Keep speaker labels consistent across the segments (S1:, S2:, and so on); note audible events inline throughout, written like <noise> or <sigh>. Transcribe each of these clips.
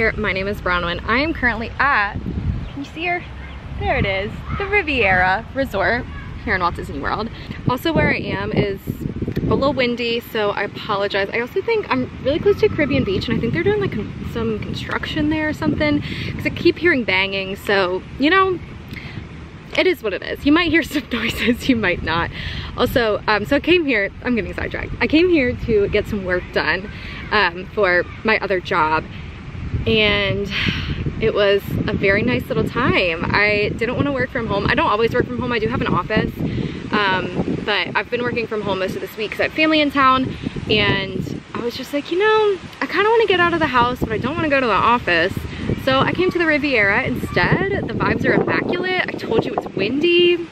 S1: here, my name is Bronwyn. I am currently at, can you see her? There it is, the Riviera Resort here in Walt Disney World. Also where I am is a little windy, so I apologize. I also think I'm really close to Caribbean Beach and I think they're doing like some construction there or something because I keep hearing banging. So, you know, it is what it is. You might hear some <laughs> noises, you might not. Also, um, so I came here, I'm getting sidetracked. I came here to get some work done um, for my other job and it was a very nice little time. I didn't want to work from home. I don't always work from home. I do have an office, um, but I've been working from home most of this week because I have family in town and I was just like, you know, I kind of want to get out of the house, but I don't want to go to the office. So I came to the Riviera instead. The vibes are immaculate. I told you it's windy.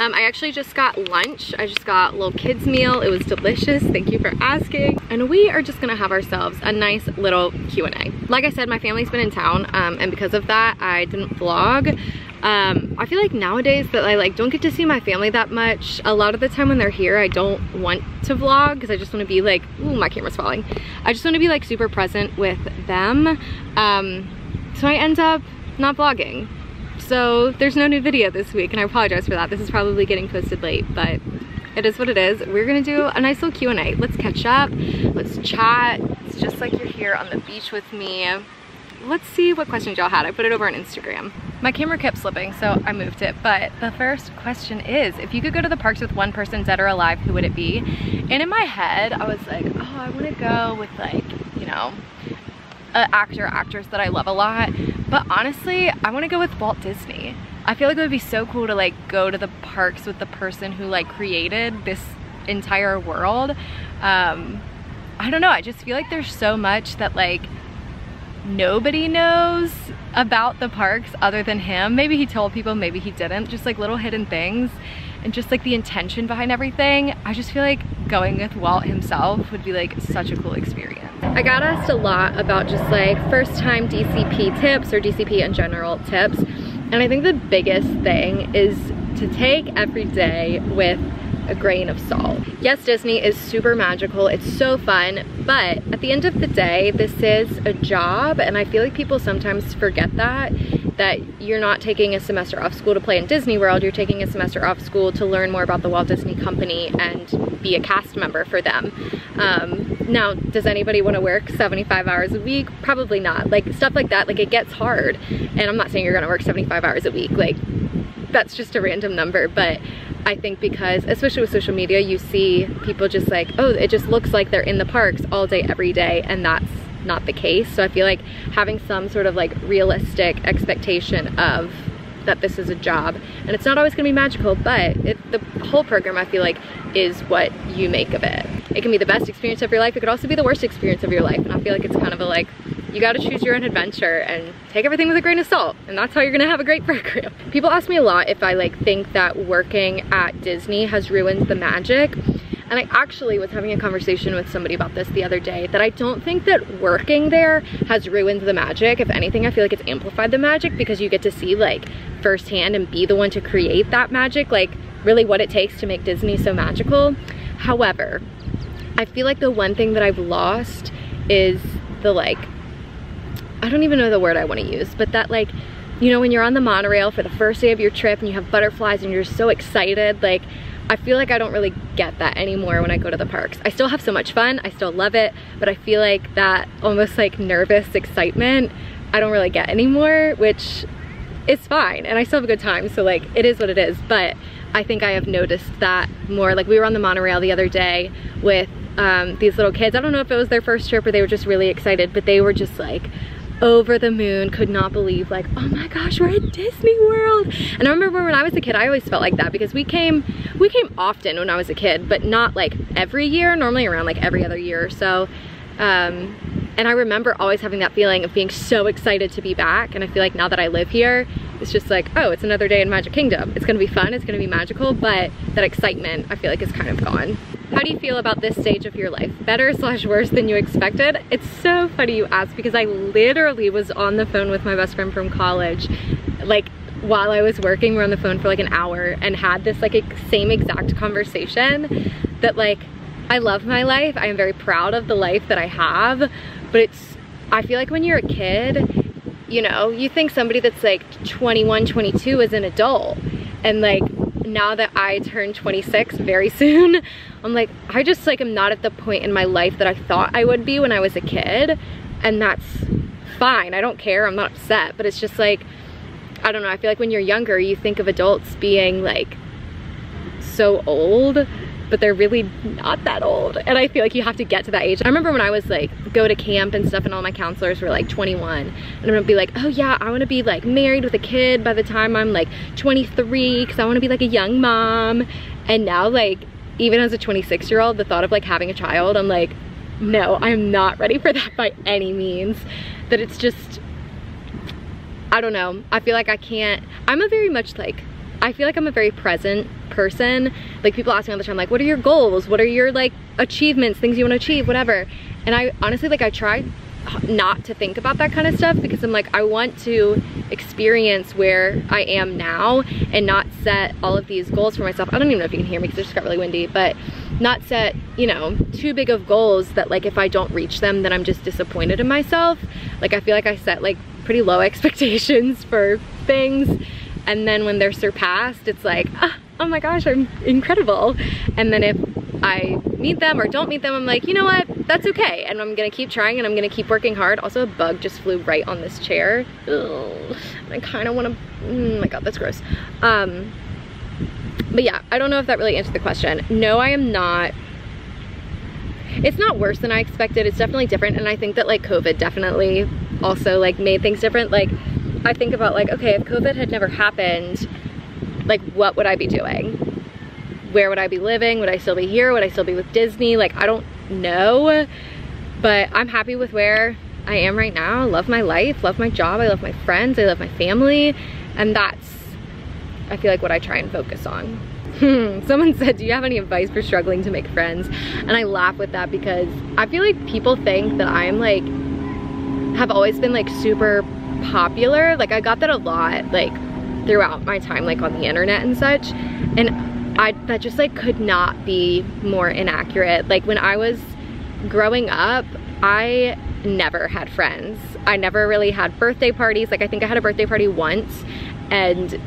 S1: Um, I actually just got lunch. I just got a little kids meal. It was delicious. Thank you for asking. And we are just gonna have ourselves a nice little Q&A. Like I said, my family's been in town um, and because of that, I didn't vlog. Um, I feel like nowadays that I like don't get to see my family that much. A lot of the time when they're here, I don't want to vlog because I just want to be like, ooh, my camera's falling. I just want to be like super present with them. Um, so I end up not vlogging. So there's no new video this week and I apologize for that. This is probably getting posted late, but it is what it is. We're gonna do a nice little Q&A. Let's catch up, let's chat. It's just like you're here on the beach with me. Let's see what questions y'all had. I put it over on Instagram. My camera kept slipping, so I moved it. But the first question is, if you could go to the parks with one person dead or alive, who would it be? And in my head, I was like, oh, I wanna go with like, you know, an actor, actress that I love a lot. But honestly, I wanna go with Walt Disney. I feel like it would be so cool to like go to the parks with the person who like created this entire world. Um, I don't know, I just feel like there's so much that like nobody knows about the parks other than him. Maybe he told people, maybe he didn't, just like little hidden things and just like the intention behind everything. I just feel like going with Walt himself would be like such a cool experience. I got asked a lot about just like first time DCP tips or DCP in general tips. And I think the biggest thing is to take every day with a grain of salt. Yes, Disney is super magical. It's so fun, but at the end of the day, this is a job and I feel like people sometimes forget that that you're not taking a semester off school to play in Disney World, you're taking a semester off school to learn more about the Walt Disney Company and be a cast member for them. Um, now, does anybody want to work 75 hours a week? Probably not. Like stuff like that, like it gets hard. And I'm not saying you're gonna work 75 hours a week, like that's just a random number, but I think because, especially with social media, you see people just like, oh, it just looks like they're in the parks all day, every day, and that's not the case. So I feel like having some sort of like realistic expectation of that this is a job and it's not always gonna be magical but it, the whole program I feel like is what you make of it. It can be the best experience of your life it could also be the worst experience of your life and I feel like it's kind of a like you gotta choose your own adventure and take everything with a grain of salt and that's how you're gonna have a great <laughs> program. People ask me a lot if I like think that working at Disney has ruined the magic and I actually was having a conversation with somebody about this the other day that I don't think that working there has ruined the magic. If anything, I feel like it's amplified the magic because you get to see like firsthand and be the one to create that magic, like really what it takes to make Disney so magical. However, I feel like the one thing that I've lost is the like, I don't even know the word I want to use, but that like, you know, when you're on the monorail for the first day of your trip and you have butterflies and you're so excited, like I feel like I don't really get that anymore when I go to the parks. I still have so much fun, I still love it, but I feel like that almost like nervous excitement, I don't really get anymore, which is fine. And I still have a good time, so like it is what it is. But I think I have noticed that more. Like we were on the monorail the other day with um, these little kids. I don't know if it was their first trip or they were just really excited, but they were just like, over the moon, could not believe like, oh my gosh, we're at Disney World. And I remember when I was a kid, I always felt like that because we came, we came often when I was a kid, but not like every year, normally around like every other year or so. Um, and I remember always having that feeling of being so excited to be back. And I feel like now that I live here, it's just like, oh, it's another day in Magic Kingdom. It's gonna be fun, it's gonna be magical, but that excitement I feel like is kind of gone. How do you feel about this stage of your life? Better slash worse than you expected? It's so funny you ask because I literally was on the phone with my best friend from college, like while I was working, we're on the phone for like an hour and had this like same exact conversation that like, I love my life. I am very proud of the life that I have, but it's I feel like when you're a kid, you know, you think somebody that's like 21, 22 is an adult. And like now that I turn 26 very <laughs> soon, I'm like, I just like am not at the point in my life that I thought I would be when I was a kid. And that's fine. I don't care. I'm not upset. But it's just like, I don't know. I feel like when you're younger, you think of adults being like so old but they're really not that old. And I feel like you have to get to that age. I remember when I was like, go to camp and stuff and all my counselors were like 21. And I'm gonna be like, oh yeah, I wanna be like married with a kid by the time I'm like 23 because I wanna be like a young mom. And now like, even as a 26 year old, the thought of like having a child, I'm like, no, I'm not ready for that by any means. That it's just, I don't know. I feel like I can't, I'm a very much like, I feel like I'm a very present person. Like people ask me all the time, like, what are your goals? What are your like achievements, things you want to achieve, whatever. And I honestly, like I try not to think about that kind of stuff because I'm like, I want to experience where I am now and not set all of these goals for myself. I don't even know if you can hear me because it just got really windy, but not set, you know, too big of goals that like if I don't reach them, then I'm just disappointed in myself. Like I feel like I set like pretty low <laughs> expectations for things. And then when they're surpassed, it's like, ah, oh my gosh, I'm incredible. And then if I meet them or don't meet them, I'm like, you know what, that's okay. And I'm gonna keep trying and I'm gonna keep working hard. Also a bug just flew right on this chair. Ugh. I kinda wanna, oh my God, that's gross. Um, but yeah, I don't know if that really answered the question. No, I am not it's not worse than I expected. It's definitely different. And I think that like COVID definitely also like made things different. Like I think about like, okay, if COVID had never happened, like what would I be doing? Where would I be living? Would I still be here? Would I still be with Disney? Like, I don't know, but I'm happy with where I am right now. I love my life, love my job, I love my friends, I love my family, and that's, I feel like what I try and focus on. <laughs> Someone said, do you have any advice for struggling to make friends? And I laugh with that because I feel like people think that I'm like, have always been like super popular. Like I got that a lot, like throughout my time like on the internet and such. And I that just like could not be more inaccurate. Like when I was growing up I never had friends. I never really had birthday parties. Like I think I had a birthday party once and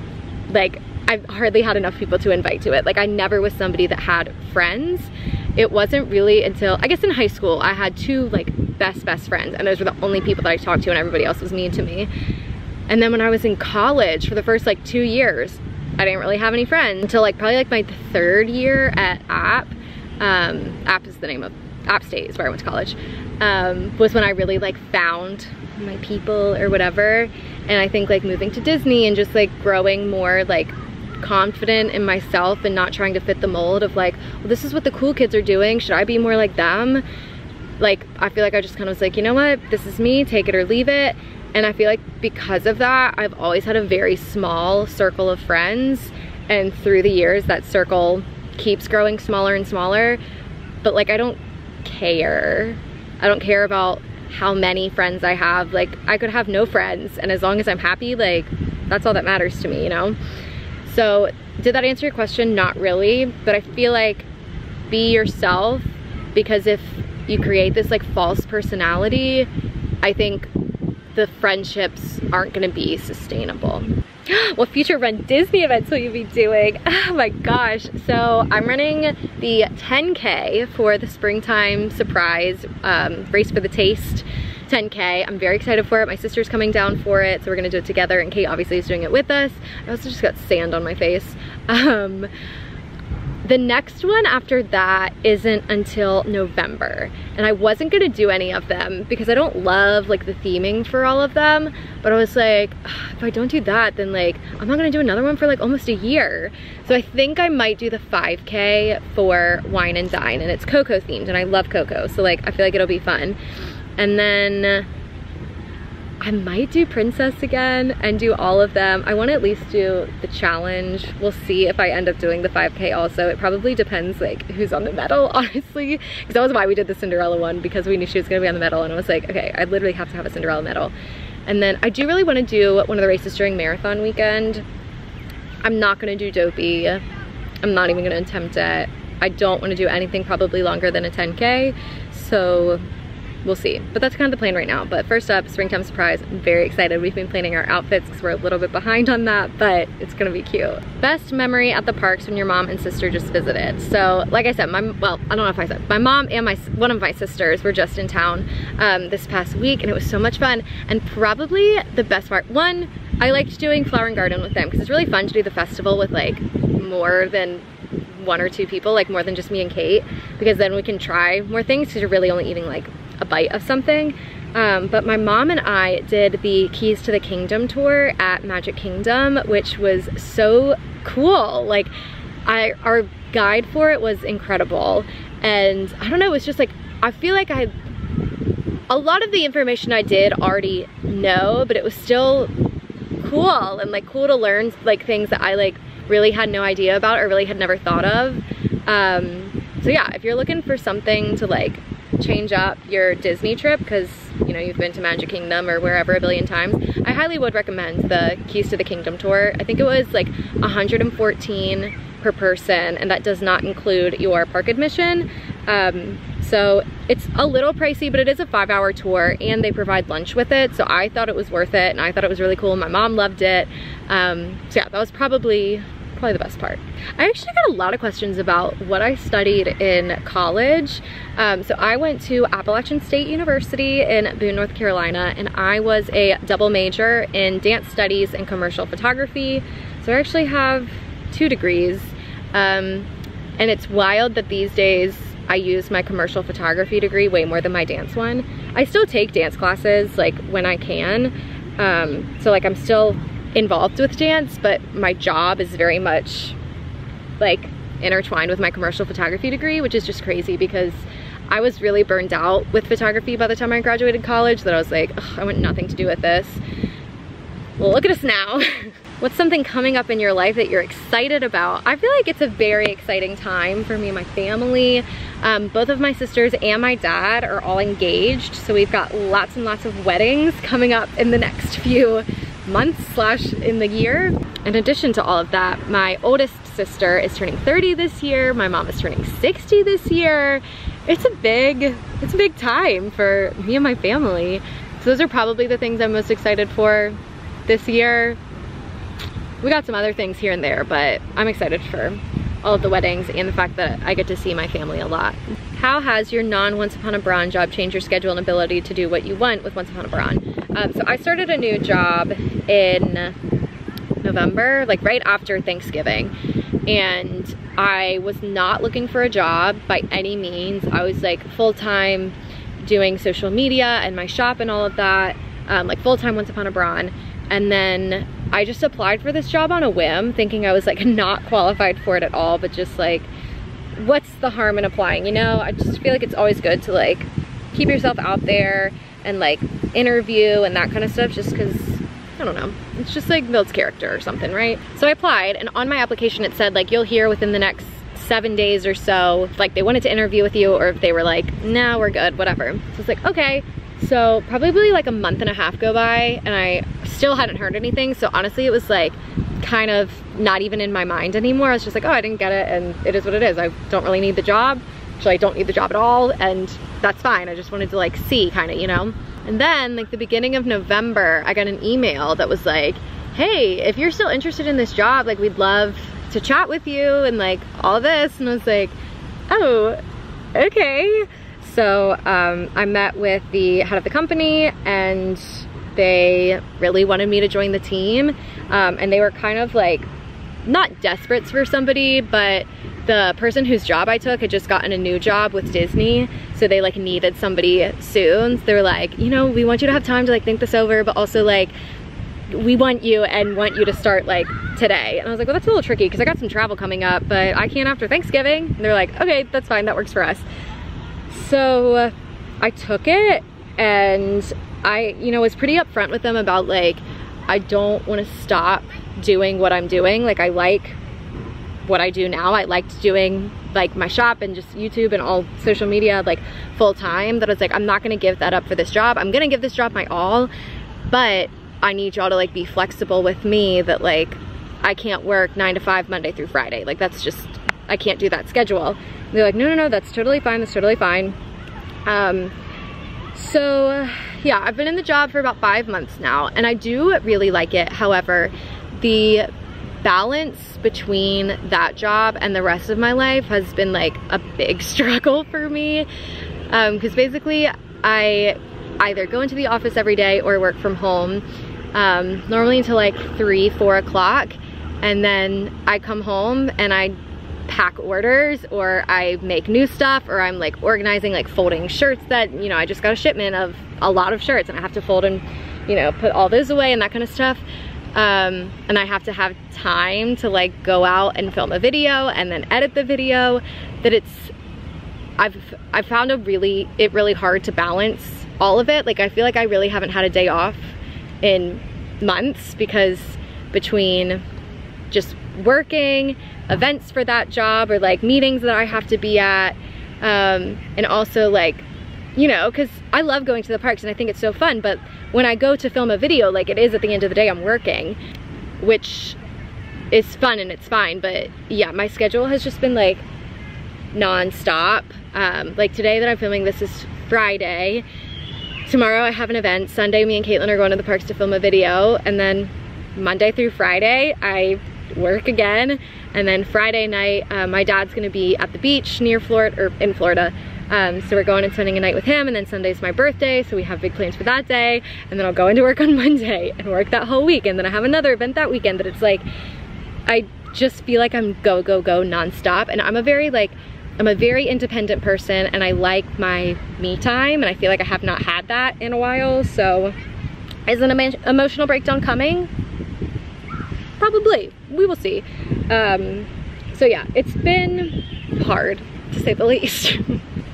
S1: like I hardly had enough people to invite to it. Like I never was somebody that had friends it wasn't really until I guess in high school I had two like best best friends and those were the only people that I talked to and everybody else was mean to me and then when I was in college for the first like two years, I didn't really have any friends until like probably like my third year at App. Um, App is the name of, App State is where I went to college. Um, was when I really like found my people or whatever. And I think like moving to Disney and just like growing more like confident in myself and not trying to fit the mold of like, well, this is what the cool kids are doing. Should I be more like them? Like, I feel like I just kind of was like, you know what? This is me, take it or leave it. And I feel like because of that, I've always had a very small circle of friends. And through the years, that circle keeps growing smaller and smaller. But like, I don't care. I don't care about how many friends I have. Like, I could have no friends. And as long as I'm happy, like, that's all that matters to me, you know? So, did that answer your question? Not really. But I feel like be yourself because if you create this like false personality, I think the friendships aren't gonna be sustainable. <gasps> what future run Disney events will you be doing? <laughs> Oh my gosh. So I'm running the 10K for the springtime surprise um, race for the taste 10K. I'm very excited for it. My sister's coming down for it, so we're gonna do it together and Kate obviously is doing it with us. I also just got sand on my face. <laughs> Um, the next one after that isn't until November. And I wasn't gonna do any of them because I don't love like the theming for all of them. But I was like, if I don't do that, then like, I'm not gonna do another one for like almost a year. So I think I might do the 5K for Wine and Dine and it's cocoa themed and I love cocoa. So like, I feel like it'll be fun. And then I might do princess again and do all of them. I want to at least do the challenge. We'll see if I end up doing the 5K also. It probably depends like who's on the medal, <laughs> honestly. Because that was why we did the Cinderella one because we knew she was going to be on the medal and I was like, okay, I literally have to have a Cinderella medal. And then I do really want to do one of the races during marathon weekend. I'm not going to do Dopey. I'm not even going to attempt it. I don't want to do anything probably longer than a 10K. So we'll see. But that's kind of the plan right now. But first up, springtime surprise. I'm very excited. We've been planning our outfits because we're a little bit behind on that, but it's gonna be cute. Best memory at the parks when your mom and sister just visited. So like I said, my, well, I don't know if I said, my mom and my one of my sisters were just in town um, this past week and it was so much fun. And probably the best part, one, I liked doing flower and garden with them because it's really fun to do the festival with like more than one or two people, like more than just me and Kate, because then we can try more things because you're really only eating like a bite of something. Um, but my mom and I did the Keys to the Kingdom tour at Magic Kingdom, which was so cool. Like, I our guide for it was incredible. And I don't know, it was just like, I feel like I, a lot of the information I did already know, but it was still cool and like cool to learn like things that I like really had no idea about or really had never thought of. Um, so yeah, if you're looking for something to like change up your Disney trip because you know you've been to Magic Kingdom or wherever a billion times, I highly would recommend the Keys to the Kingdom tour. I think it was like 114 per person and that does not include your park admission. Um, so it's a little pricey, but it is a five hour tour and they provide lunch with it. So I thought it was worth it and I thought it was really cool. My mom loved it. Um, so yeah, that was probably probably the best part. I actually got a lot of questions about what I studied in college. Um, so I went to Appalachian State University in Boone, North Carolina, and I was a double major in dance studies and commercial photography. So I actually have two degrees. Um, and it's wild that these days I use my commercial photography degree way more than my dance one. I still take dance classes like when I can. Um, so like I'm still involved with dance, but my job is very much like intertwined with my commercial photography degree, which is just crazy because I was really burned out with photography by the time I graduated college that I was like, I want nothing to do with this. Well, look at us now. <laughs> What's something coming up in your life that you're excited about? I feel like it's a very exciting time for me and my family. Um, both of my sisters and my dad are all engaged, so we've got lots and lots of weddings coming up in the next few months slash in the year. In addition to all of that, my oldest sister is turning 30 this year. My mom is turning 60 this year. It's a big, it's a big time for me and my family. So those are probably the things I'm most excited for this year. We got some other things here and there, but I'm excited for all of the weddings and the fact that I get to see my family a lot. How has your non-Once Upon a Bron job changed your schedule and ability to do what you want with Once Upon a Bron? Um, so I started a new job in November, like right after Thanksgiving. And I was not looking for a job by any means. I was like full-time doing social media and my shop and all of that, um, like full-time Once Upon a Bron. And then I just applied for this job on a whim, thinking I was like <laughs> not qualified for it at all, but just like, what's the harm in applying, you know? I just feel like it's always good to like keep yourself out there and like interview and that kind of stuff just because I don't know. It's just like builds character or something, right? So I applied and on my application it said like you'll hear within the next seven days or so if like they wanted to interview with you or if they were like, nah, we're good, whatever. So it's like, okay. So probably like a month and a half go by and I still hadn't heard anything. So honestly, it was like kind of not even in my mind anymore. I was just like, oh, I didn't get it and it is what it is. I don't really need the job. Actually, I don't need the job at all and that's fine. I just wanted to like see kind of, you know? And then like the beginning of November, I got an email that was like, hey, if you're still interested in this job, like we'd love to chat with you and like all this. And I was like, oh, okay. So um, I met with the head of the company and they really wanted me to join the team. Um, and they were kind of like, not desperate for somebody, but the person whose job I took had just gotten a new job with Disney so they like needed somebody soon. So they were like you know we want you to have time to like think this over but also like we want you and want you to start like today. And I was like well that's a little tricky because I got some travel coming up but I can't after Thanksgiving. And they're like okay that's fine. That works for us. So uh, I took it and I you know was pretty upfront with them about like I don't want to stop doing what I'm doing. Like I like what I do now. I liked doing like my shop and just YouTube and all social media like full time that I was like, I'm not gonna give that up for this job. I'm gonna give this job my all, but I need y'all to like be flexible with me that like I can't work nine to five Monday through Friday. Like that's just, I can't do that schedule. And they're like, no, no, no, that's totally fine. That's totally fine. Um, So yeah, I've been in the job for about five months now and I do really like it. However, the balance between that job and the rest of my life has been like a big <laughs> struggle for me. Because um, basically I either go into the office every day or work from home, um, normally until like three, four o'clock. And then I come home and I pack orders or I make new stuff or I'm like organizing like folding shirts that, you know, I just got a shipment of a lot of shirts and I have to fold and, you know, put all those away and that kind of stuff um, and I have to have time to like go out and film a video and then edit the video. That it's I've I've found a really it really hard to balance all of it. Like I feel like I really haven't had a day off in months because between just working events for that job or like meetings that I have to be at um, and also like you know, because I love going to the parks and I think it's so fun, but when I go to film a video, like it is at the end of the day, I'm working, which is fun and it's fine, but yeah, my schedule has just been like non-stop. Um, like today that I'm filming, this is Friday. Tomorrow I have an event. Sunday, me and Caitlin are going to the parks to film a video, and then Monday through Friday, I work again. And then Friday night, uh, my dad's gonna be at the beach near Florida, or in Florida, um, so we're going and spending a night with him and then Sunday's my birthday. So we have big plans for that day. And then I'll go into work on <laughs> Monday and work that whole week. And then I have another event that weekend that it's like, I just feel like I'm go, go, go nonstop. And I'm a very like, I'm a very independent person and I like my me time and I feel like I have not had that in a while. So is an emotional breakdown coming? Probably, we will see. Um, so yeah, it's been hard to say the <laughs> least.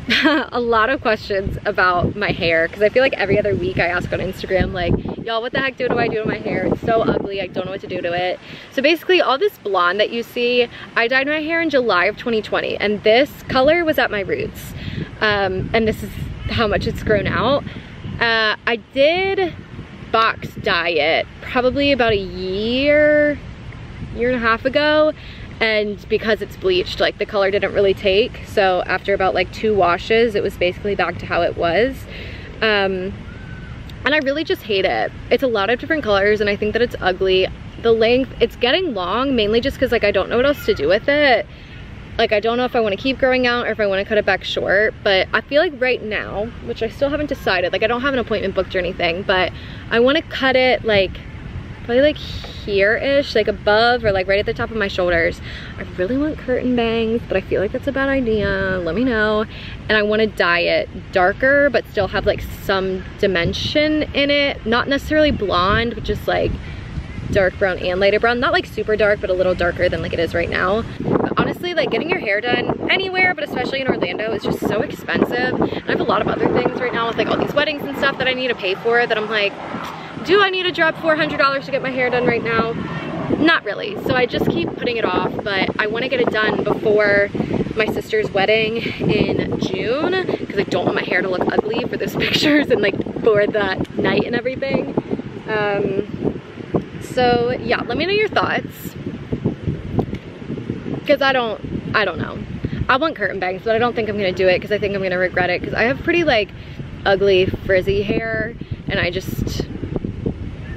S1: <laughs> a lot of questions about my hair because I feel like every other week I ask on Instagram like, y'all, what the heck do, I do to my hair? It's so ugly. I don't know what to do to it. So basically all this blonde that you see, I dyed my hair in July of 2020 and this color was at my roots. Um, and this is how much it's grown out. Uh, I did box dye it probably about a year, year and a half ago and because it's bleached like the color didn't really take. So after about like two washes it was basically back to how it was. Um, and I really just hate it. It's a lot of different colors and I think that it's ugly. The length it's getting long mainly just because like I don't know what else to do with it. Like I don't know if I want to keep growing out or if I want to cut it back short but I feel like right now which I still haven't decided like I don't have an appointment booked or anything but I want to cut it like probably like here-ish, like above or like right at the top of my shoulders. I really want curtain bangs, but I feel like that's a bad idea. Let me know. And I want to dye it darker, but still have like some dimension in it. Not necessarily blonde, but just like dark brown and lighter brown. Not like super dark, but a little darker than like it is right now. But honestly, like getting your hair done anywhere, but especially in Orlando is just so expensive. And I have a lot of other things right now with like all these weddings and stuff that I need to pay for that I'm like, do I need to drop $400 to get my hair done right now? Not really, so I just keep putting it off, but I wanna get it done before my sister's wedding in June because I don't want my hair to look ugly for those <laughs> pictures and like for the night and everything. Um, so yeah, let me know your thoughts because I don't, I don't know. I want curtain bangs, but I don't think I'm gonna do it because I think I'm gonna regret it because I have pretty like ugly frizzy hair and I just,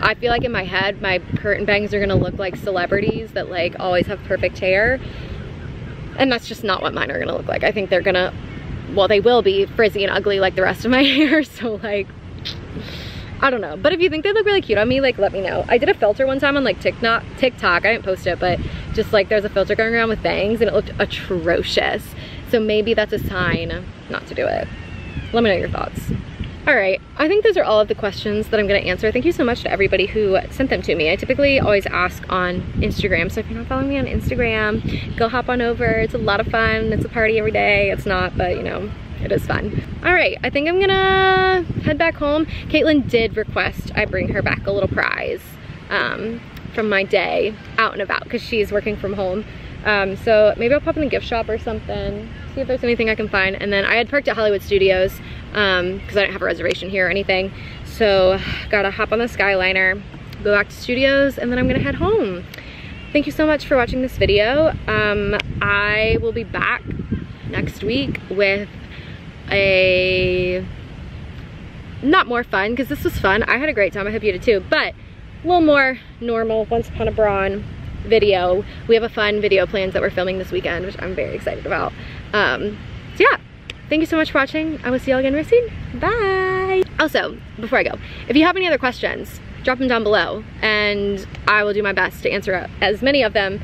S1: I feel like in my head, my curtain bangs are gonna look like celebrities that like always have perfect hair. And that's just not what mine are gonna look like. I think they're gonna, well, they will be frizzy and ugly like the rest of my <laughs> hair. So like, I don't know. But if you think they look really cute on me, like let me know. I did a filter one time on like TikTok, TikTok. I didn't post it, but just like there's a filter going around with bangs and it looked atrocious. So maybe that's a sign not to do it. Let me know your thoughts. All right, I think those are all of the questions that I'm gonna answer. Thank you so much to everybody who sent them to me. I typically always ask on Instagram, so if you're not following me on Instagram, go hop on over. It's a lot of fun. It's a party every day. It's not, but you know, it is fun. All right, I think I'm gonna head back home. Caitlin did request I bring her back a little prize um, from my day out and about because she's working from home. Um, so maybe I'll pop in the gift shop or something, see if there's anything I can find. And then I had parked at Hollywood Studios because um, I didn't have a reservation here or anything. So gotta hop on the Skyliner, go back to studios, and then I'm gonna head home. Thank you so much for watching this video. Um, I will be back next week with a not more fun, because this was fun. I had a great time, I hope you did too, but a little more normal Once Upon a Bron video. We have a fun video plans that we're filming this weekend, which I'm very excited about. Um, thank you so much for watching. I will see y'all again very soon. Bye. Also, before I go, if you have any other questions, drop them down below and I will do my best to answer as many of them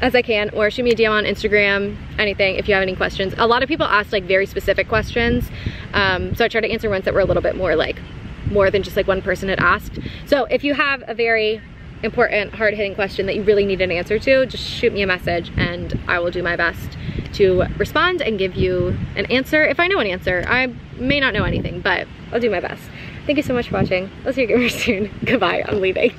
S1: as I can or shoot me a DM on Instagram, anything if you have any questions. A lot of people ask like very specific questions. Um, so I try to answer ones that were a little bit more like, more than just like one person had asked. So if you have a very important, hard-hitting question that you really need an answer to, just shoot me a message and I will do my best to respond and give you an answer if I know an answer. I may not know anything, but I'll do my best. Thank you so much for watching. I'll see you again <laughs> soon. Goodbye, I'm leaving.